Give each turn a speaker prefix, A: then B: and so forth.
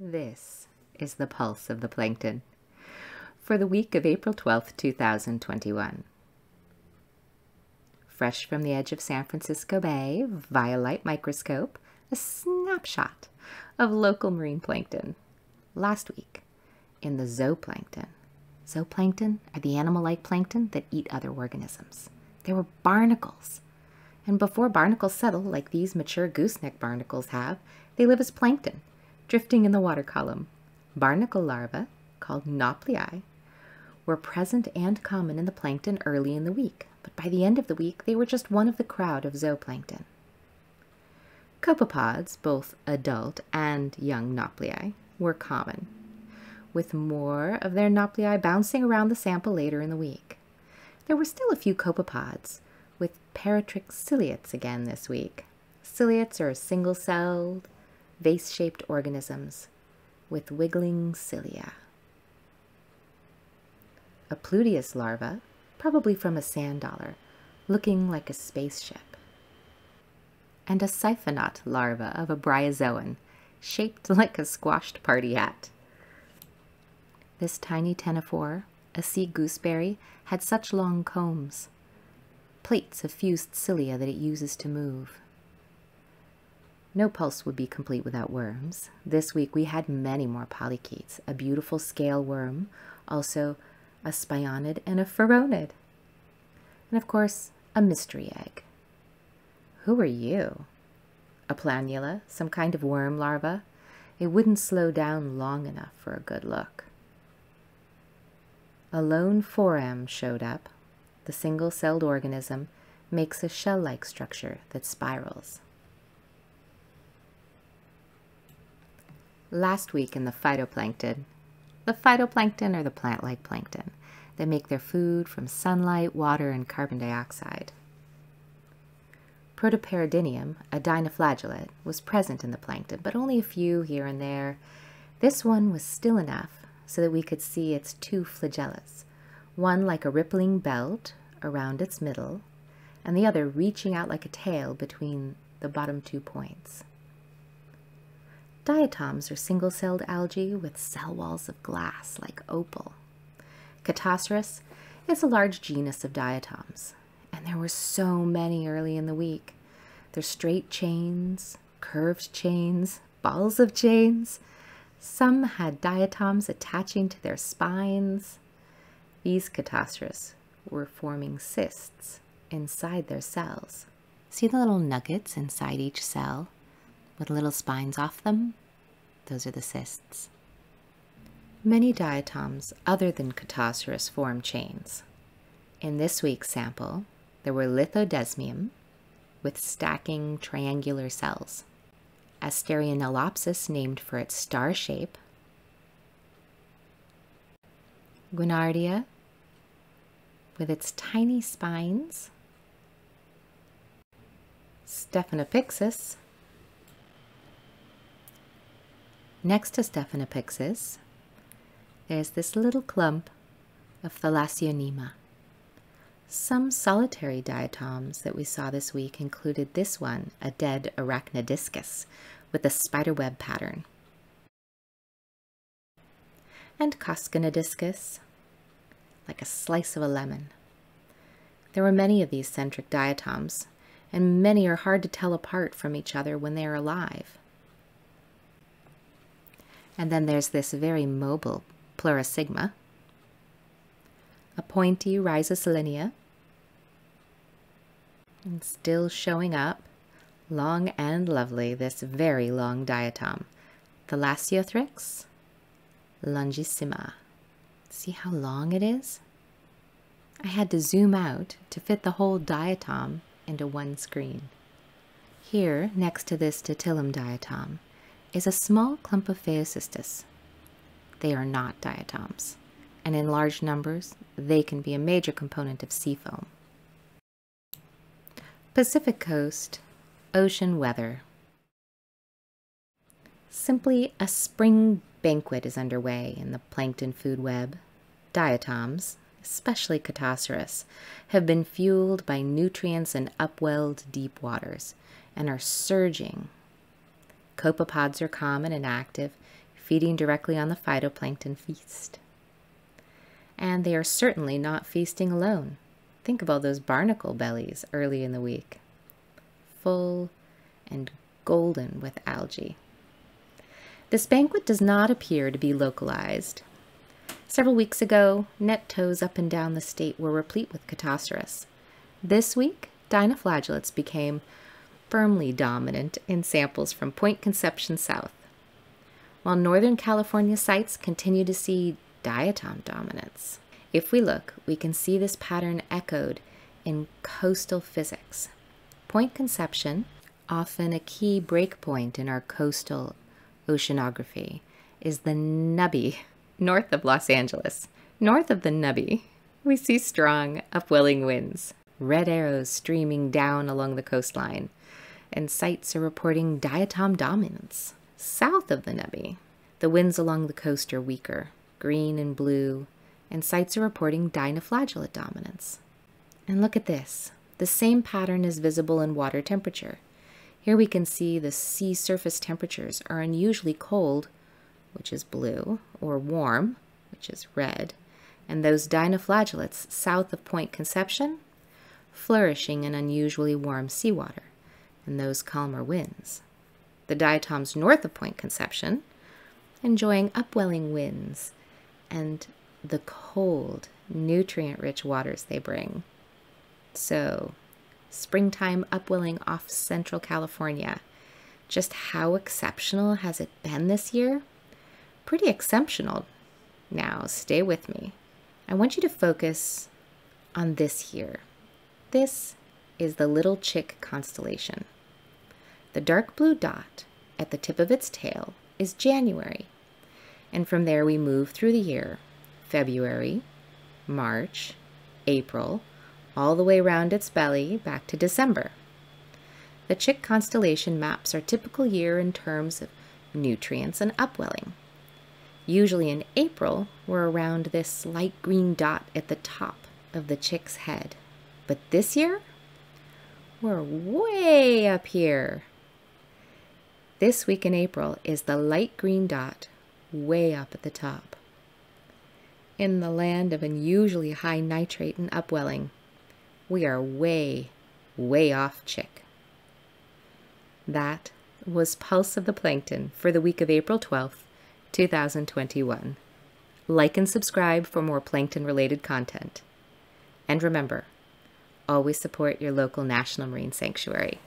A: This is the pulse of the plankton for the week of April 12th, 2021. Fresh from the edge of San Francisco Bay via light microscope, a snapshot of local marine plankton. Last week, in the zooplankton. Zooplankton are the animal-like plankton that eat other organisms. There were barnacles. And before barnacles settle, like these mature gooseneck barnacles have, they live as plankton, drifting in the water column. Barnacle larvae, called nauplii, were present and common in the plankton early in the week, but by the end of the week they were just one of the crowd of zooplankton. Copepods, both adult and young nauplii, were common, with more of their nauplii bouncing around the sample later in the week. There were still a few copepods, with paratrix ciliates again this week. Ciliates are single-celled, vase-shaped organisms with wiggling cilia. A Pluteus larva, probably from a sand dollar, looking like a spaceship. And a cyphonaut larva of a bryozoan, shaped like a squashed party hat. This tiny ctenophore, a sea gooseberry, had such long combs, plates of fused cilia that it uses to move. No pulse would be complete without worms. This week we had many more polychaetes, a beautiful scale worm, also a spionid and a phoronid. And of course, a mystery egg. Who are you? A planula, some kind of worm larva? It wouldn't slow down long enough for a good look. A lone foram showed up. The single-celled organism makes a shell-like structure that spirals. Last week in the phytoplankton, the phytoplankton are the plant-like plankton that make their food from sunlight, water, and carbon dioxide. Protoperidinium, a dinoflagellate, was present in the plankton, but only a few here and there. This one was still enough so that we could see its two flagellas, one like a rippling belt around its middle, and the other reaching out like a tail between the bottom two points. Diatoms are single-celled algae with cell walls of glass like opal. Chaetoceros is a large genus of diatoms, and there were so many early in the week. They're straight chains, curved chains, balls of chains. Some had diatoms attaching to their spines. These Chaetoceros were forming cysts inside their cells. See the little nuggets inside each cell? With little spines off them. Those are the cysts. Many diatoms other than Chaetoceros form chains. In this week's sample, there were Lithodesmium with stacking triangular cells, Asterionellopsis named for its star shape, Guinardia with its tiny spines, Stephanopyxis Next to Stephanopyxis, there's this little clump of Thalassionema. Some solitary diatoms that we saw this week included this one, a dead Arachnoidiscus, with a spiderweb pattern. And Coscinodiscus, like a slice of a lemon. There were many of these centric diatoms, and many are hard to tell apart from each other when they are alive. And then there's this very mobile pleurosigma, a pointy rhizosolenia, and still showing up, long and lovely, this very long diatom, Thalassiothrix longissima. See how long it is? I had to zoom out to fit the whole diatom into one screen. Here, next to this Dactylum diatom, is a small clump of Phaeocystis. They are not diatoms, and in large numbers, they can be a major component of sea foam. Pacific Coast, ocean weather. Simply a spring banquet is underway in the plankton food web. Diatoms, especially Chaetoceros, have been fueled by nutrients in upwelled deep waters and are surging Copepods are common and active, feeding directly on the phytoplankton feast. And they are certainly not feasting alone. Think of all those barnacle bellies early in the week. Full and golden with algae. This banquet does not appear to be localized. Several weeks ago, net tows up and down the state were replete with Chaetoceros. This week, dinoflagellates became firmly dominant in samples from Point Conception south, while Northern California sites continue to see diatom dominance. If we look, we can see this pattern echoed in coastal physics. Point Conception, often a key breakpoint in our coastal oceanography, is the Nubby north of Los Angeles. North of the Nubby, we see strong upwelling winds, red arrows streaming down along the coastline, and sites are reporting diatom dominance. South of the Nubby, the winds along the coast are weaker, green and blue, and sites are reporting dinoflagellate dominance. And look at this. The same pattern is visible in water temperature. Here we can see the sea surface temperatures are unusually cold, which is blue, or warm, which is red, and those dinoflagellates south of Point Conception flourishing in unusually warm seawater and those calmer winds. The diatoms north of Point Conception enjoying upwelling winds and the cold, nutrient rich waters they bring. So, springtime upwelling off Central California. Just how exceptional has it been this year? Pretty exceptional. Now, stay with me. I want you to focus on this here. This is the Little Chick constellation. The dark blue dot at the tip of its tail is January, and from there we move through the year February, March, April, all the way round its belly back to December. The chick constellation maps our typical year in terms of nutrients and upwelling. Usually in April, we're around this light green dot at the top of the chick's head. But this year, we're way up here this week in April is the light green dot way up at the top. In the land of unusually high nitrate and upwelling, we are way, way off chick. That was Pulse of the Plankton for the week of April 12th, 2021. Like and subscribe for more plankton related content. And remember, always support your local National Marine Sanctuary.